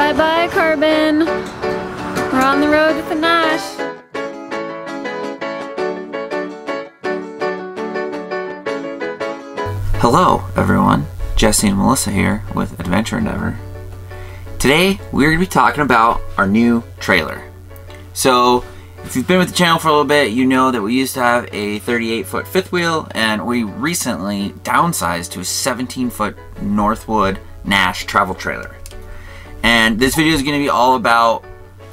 Bye bye, Carbon. We're on the road with the Nash. Hello, everyone. Jesse and Melissa here with Adventure Endeavor. Today, we're going to be talking about our new trailer. So, if you've been with the channel for a little bit, you know that we used to have a 38 foot fifth wheel, and we recently downsized to a 17 foot Northwood Nash travel trailer. And this video is going to be all about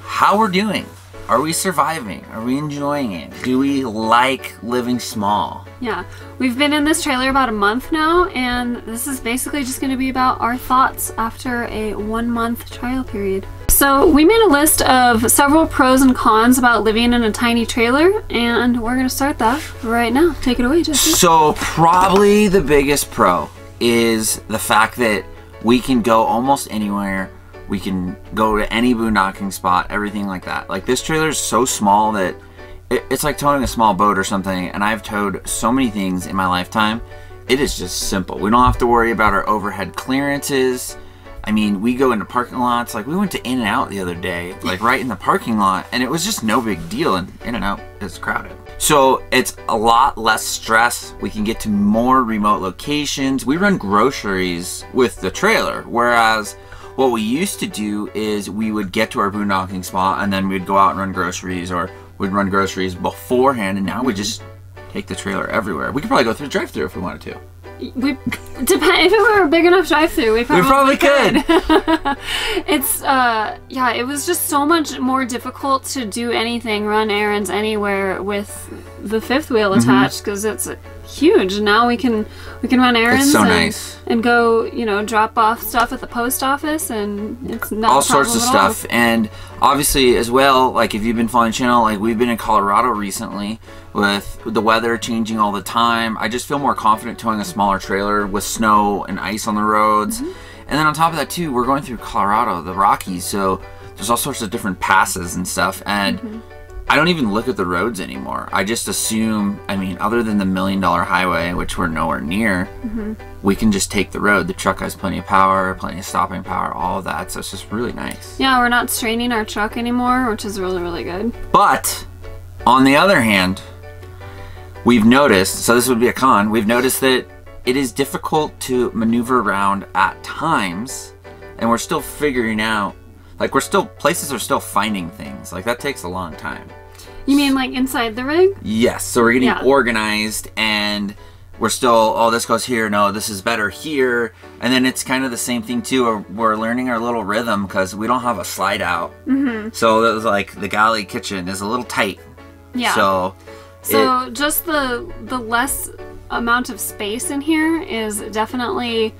how we're doing. Are we surviving? Are we enjoying it? Do we like living small? Yeah, we've been in this trailer about a month now, and this is basically just going to be about our thoughts after a one month trial period. So, we made a list of several pros and cons about living in a tiny trailer, and we're going to start that right now. Take it away, Jesse. So, probably the biggest pro is the fact that we can go almost anywhere. We can go to any boondocking spot, everything like that. Like, this trailer is so small that it, it's like towing a small boat or something, and I've towed so many things in my lifetime. It is just simple. We don't have to worry about our overhead clearances. I mean, we go into parking lots. Like, we went to In and Out the other day, like right in the parking lot, and it was just no big deal. And In and Out is crowded. So it's a lot less stress. We can get to more remote locations. We run groceries with the trailer, whereas what we used to do is we would get to our boondocking spot and then we'd go out and run groceries or we'd run groceries beforehand and now we just take the trailer everywhere. We could probably go through the drive through if we wanted to. We depend if it were a big enough drive-through, we probably, We probably could. it's uh yeah, it was just so much more difficult to do anything, run errands anywhere with the fifth wheel Mm-hmm. attached because it's huge. Now we can we can run errands so and, nice. and go you know drop off stuff at the post office and it's not all a sorts of at all. stuff and obviously as well like if you've been following the channel like we've been in colorado recently with the weather changing all the time i just feel more confident towing a smaller trailer with snow and ice on the roads Mm-hmm. and then on top of that too we're going through colorado the rockies so there's all sorts of different passes and stuff and Mm-hmm. I don't even look at the roads anymore. I just assume, I mean, other than the million dollar highway, which we're nowhere near, Mm-hmm. we can just take the road. The truck has plenty of power, plenty of stopping power, all of that. So it's just really nice. Yeah, we're not straining our truck anymore, which is really really good. But on the other hand, we've noticed, so this would be a con, we've noticed that it is difficult to maneuver around at times, and we're still figuring out, like, we're still, places are still finding things. Like, that takes a long time. You mean like inside the rig? Yes, so we're getting Yeah. organized and we're still, oh, this goes here, no, this is better here. And then it's kind of the same thing too. We're, we're learning our little rhythm because we don't have a slide out. Mm-hmm. So it was like the galley kitchen is a little tight. Yeah. So, So just the the less amount of space in here is definitely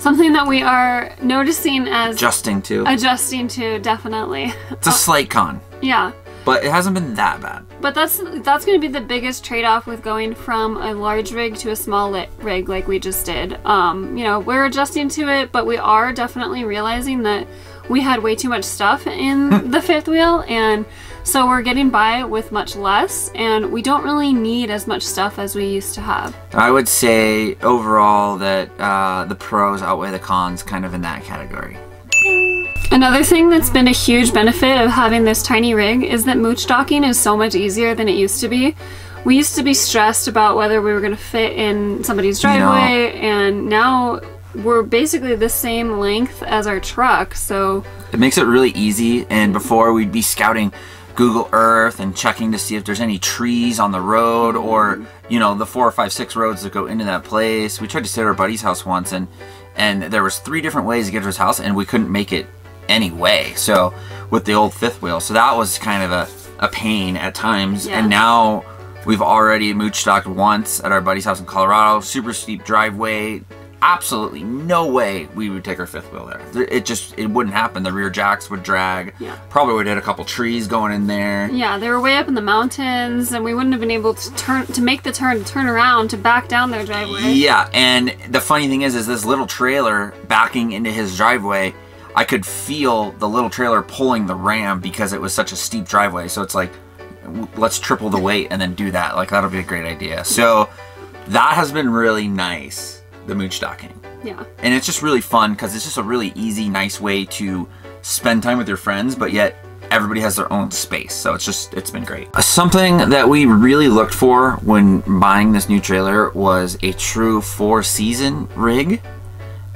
something that we are noticing as adjusting to. adjusting to definitely. It's a slight con, yeah. but it hasn't been that bad. But that's that's going to be the biggest trade-off with going from a large rig to a small lit rig like we just did. Um, you know, we're adjusting to it, but we are definitely realizing that we had way too much stuff in the fifth wheel and so we're getting by with much less and we don't really need as much stuff as we used to have. I would say overall that uh, the pros outweigh the cons kind of in that category. Another thing that's been a huge benefit of having this tiny rig is that mooch docking is so much easier than it used to be. We used to be stressed about whether we were going to fit in somebody's driveway, and now we're basically the same length as our truck, so It makes it really easy. And before we'd be scouting Google Earth and checking to see if there's any trees on the road or you know the four or five six roads that go into that place. We tried to stay at our buddy's house once and and there was three different ways to get to his house and we couldn't make it any way. So with the old fifth wheel, so that was kind of a a pain at times. Yeah. And now we've already mooch docked once at our buddy's house in Colorado. Super steep driveway. Absolutely no way we would take our fifth wheel there. It just it wouldn't happen. The rear jacks would drag. Yeah. Probably would hit a couple trees going in there. yeah, they were way up in the mountains, and we wouldn't have been able to turn to make the turn, turn around to back down their driveway. Yeah, and the funny thing is, is this little trailer backing into his driveway. I could feel the little trailer pulling the ram because it was such a steep driveway. So it's like, let's triple the weight and then do that. Like that'll be a great idea. So that has been really nice. The mooch docking. Yeah. And it's just really fun because it's just a really easy, nice way to spend time with your friends, but yet everybody has their own space. So it's just, it's been great. Uh, Something that we really looked for when buying this new trailer was a true four season rig.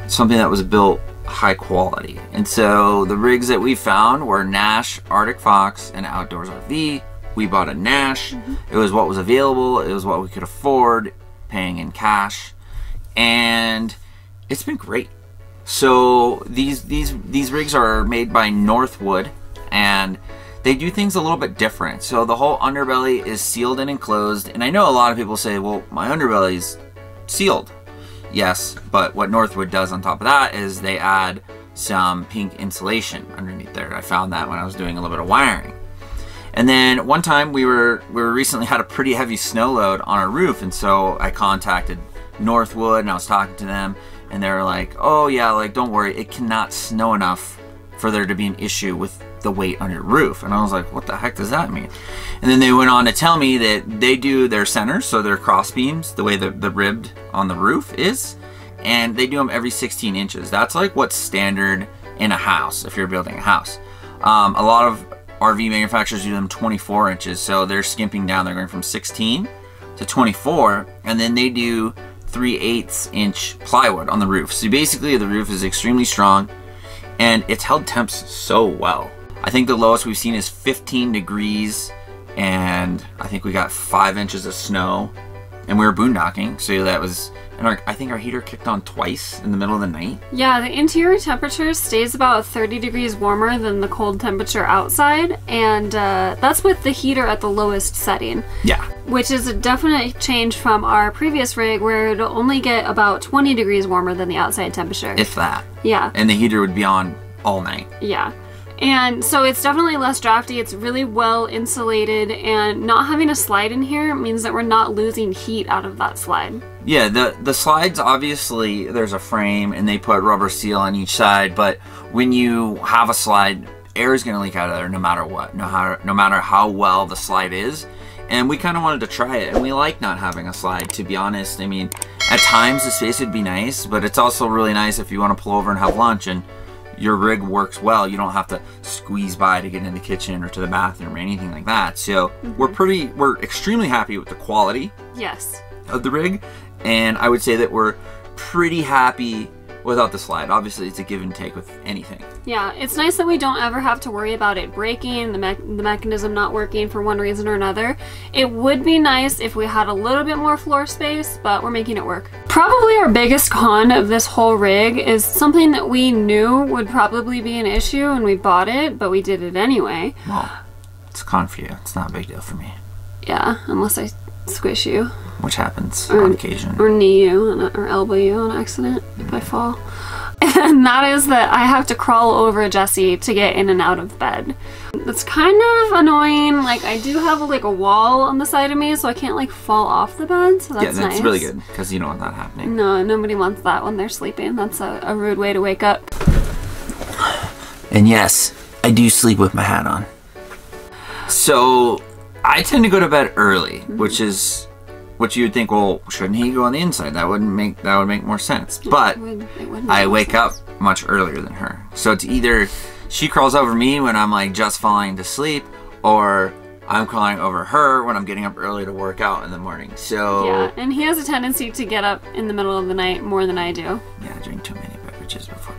Something that was built high quality. And so the rigs that we found were Nash, Arctic Fox, and Outdoors RV. We bought a Nash. It was what was available. It was what we could afford, paying in cash, and it's been great. So these these these rigs are made by Northwood, and they do things a little bit different. So the whole underbelly is sealed and enclosed, and I know a lot of people say, "Well, my underbelly's sealed." Yes, but what Northwood does on top of that is they add some pink insulation underneath there. I found that when I was doing a little bit of wiring. And then one time we were we recently had a pretty heavy snow load on our roof, and so I contacted Northwood and I was talking to them, and they were like, "Oh yeah, like don't worry, it cannot snow enough for there to be an issue with the weight on your roof." And I was like, "What the heck does that mean?" And then they went on to tell me that they do their centers, so their cross beams, the way the the ribbed on the roof is, and they do them every 16 inches. That's like what's standard in a house if you're building a house. Um, a lot of RV manufacturers do them 24 inches, so they're skimping down. They're going from 16 to 24, and then they do 3 eighths inch plywood on the roof. So basically, the roof is extremely strong, and it's held temps so well. I think the lowest we've seen is 15 degrees, and I think we got five inches of snow, and we were boondocking, so that was. And our, I think our heater kicked on twice in the middle of the night. Yeah, the interior temperature stays about 30 degrees warmer than the cold temperature outside, and uh, that's with the heater at the lowest setting, Yeah, which is a definite change from our previous rig where it'll only get about 20 degrees warmer than the outside temperature. if that. yeah, And the heater would be on all night. yeah. And so it's definitely less drafty, it's really well insulated, and not having a slide in here means that we're not losing heat out of that slide. Yeah, the the slides obviously there's a frame and they put rubber seal on each side, but when you have a slide, air is going to leak out of there no matter what, no how no matter how well the slide is. And we kind of wanted to try it, and we like not having a slide. To be honest, I mean, at times the space would be nice, but it's also really nice if you want to pull over and have lunch and your rig works well. You don't have to squeeze by to get in the kitchen or to the bathroom or anything like that. So mm-hmm. we're pretty, we're extremely happy with the quality Yes. of the rig, and I would say that we're pretty happy without the slide. Obviously, it's a give and take with anything. Yeah, it's nice that we don't ever have to worry about it breaking, the, me- the mechanism not working for one reason or another. It would be nice if we had a little bit more floor space, but we're making it work. Probably our biggest con of this whole rig is something that we knew would probably be an issue and we bought it, but we did it anyway. Well, it's a con for you. It's not a big deal for me, Yeah, unless I squish you which happens Or- on occasion. or knee you or elbow you on accident if I fall. And that is that I have to crawl over Jesse to get in and out of bed. That's kind of annoying. Like I do have like a wall on the side of me, so I can't like fall off the bed. So that's yeah, that's nice. really good because you don't want that happening. No, nobody wants that when they're sleeping. That's a, a rude way to wake up. And yes, I do sleep with my hat on. So I tend to go to bed early, mm-hmm. which is what you would think. Well, shouldn't he go on the inside? That wouldn't make that would make more sense. But It would- it I wake sense. up much earlier than her. So it's either she crawls over me when I'm like just falling to sleep, or I'm crawling over her when I'm getting up early to work out in the morning. So Yeah, and he has a tendency to get up in the middle of the night more than I do. yeah, I drink too many beverages before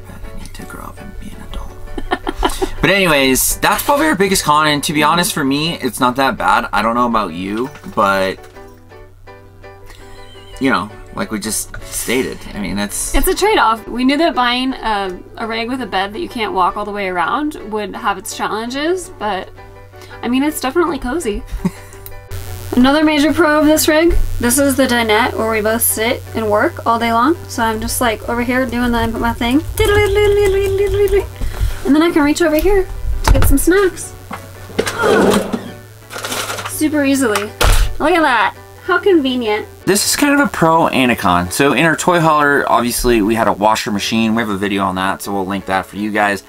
but anyways, that's probably our biggest con. And to be honest, for me, it's not that bad. I don't know about you, but you know, like we just stated. I mean, that's It's a trade-off. We knew that buying a, a rig with a bed that you can't walk all the way around would have its challenges, but I mean, it's definitely cozy. Another major pro of this rig, this is the dinette where we both sit and work all day long. So I'm just like over here doing the, my thing. And then I can reach over here to get some snacks. Super easily. Look at that. How convenient. This is kind of a pro and a con. So in our toy hauler, obviously we had a washer machine. We have a video on that, so we'll link that for you guys.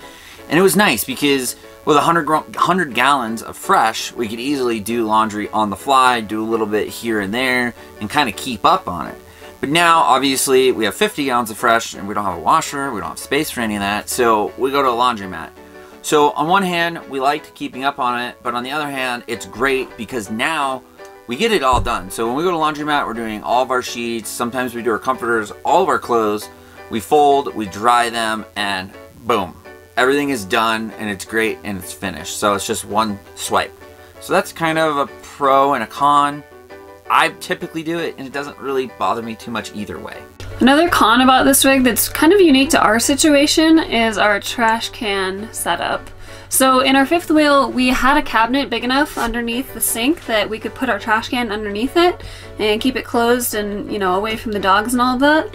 And it was nice because with 100, 100 gallons of fresh, we could easily do laundry on the fly, do a little bit here and there, and kind of keep up on it. But now, obviously, we have 50 gallons of fresh and we don't have a washer, we don't have space for any of that, so we go to a laundromat. So on one hand, we liked keeping up on it, but on the other hand, it's great because now we get it all done. So when we go to laundromat, we're doing all of our sheets, sometimes we do our comforters, all of our clothes, we fold, we dry them, and boom. Everything is done and it's great and it's finished. So it's just one swipe. So that's kind of a pro and a con. I typically do it and it doesn't really bother me too much either way. Another con about this rig that's kind of unique to our situation is our trash can setup. So in our fifth wheel, we had a cabinet big enough underneath the sink that we could put our trash can underneath it and keep it closed and, you know, away from the dogs and all of that.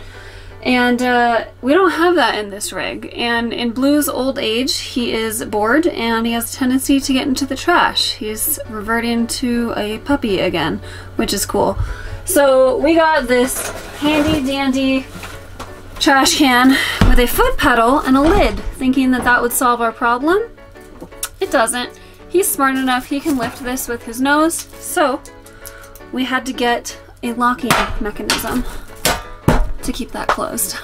And uh, we don't have that in this rig. And in Blue's old age, he is bored and he has a tendency to get into the trash. He's reverting to a puppy again, which is cool. So we got this handy dandy trash can with a foot pedal and a lid, thinking that that would solve our problem. It doesn't. He's smart enough, he can lift this with his nose, so we had to get a locking mechanism to keep that closed.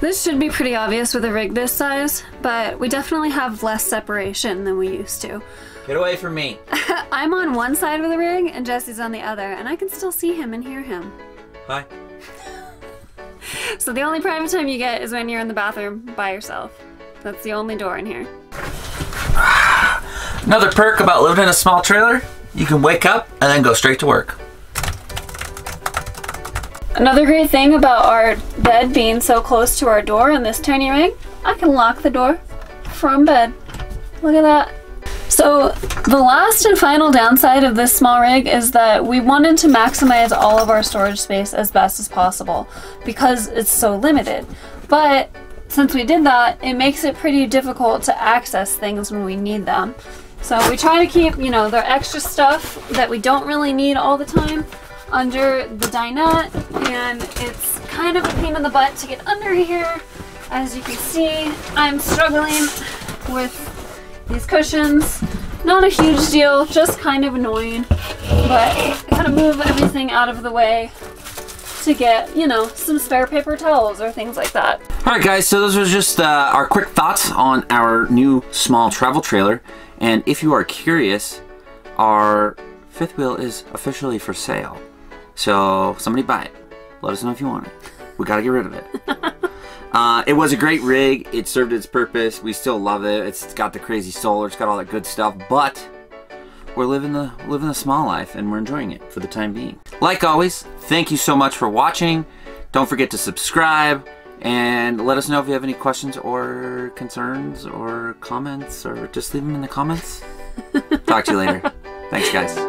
This should be pretty obvious with a rig this size, but we definitely have less separation than we used to. Get away from me. I'm on one side of the rig and Jesse's on the other, and I can still see him and hear him. Hi. So the only private time you get is when you're in the bathroom by yourself. That's the only door in here. Another perk about living in a small trailer, you can wake up and then go straight to work. Another great thing about our bed being so close to our door in this tiny rig, I can lock the door from bed. Look at that. So the last and final downside of this small rig is that we wanted to maximize all of our storage space as best as possible because it's so limited. But since we did that, it makes it pretty difficult to access things when we need them. So we try to keep, you know, the extra stuff that we don't really need all the time under the dinette and it's kind of a pain in the butt to get under here. As you can see, I'm struggling with these cushions. Not a huge deal, just kind of annoying, but I gotta move everything out of the way to get, you know, some spare paper towels or things like that. All right, guys, so those were just uh, our quick thoughts on our new small travel trailer. And if you are curious, our fifth wheel is officially for sale. So somebody buy it. Let us know if you want it. We gotta get rid of it. uh, it was a great rig. It served its purpose. We still love it. It's got the crazy solar. It's got all that good stuff. But we're living the living the small life, and we're enjoying it for the time being. Like always, thank you so much for watching. Don't forget to subscribe and let us know if you have any questions or concerns or comments, or just leave them in the comments. Talk to you later. Thanks, guys.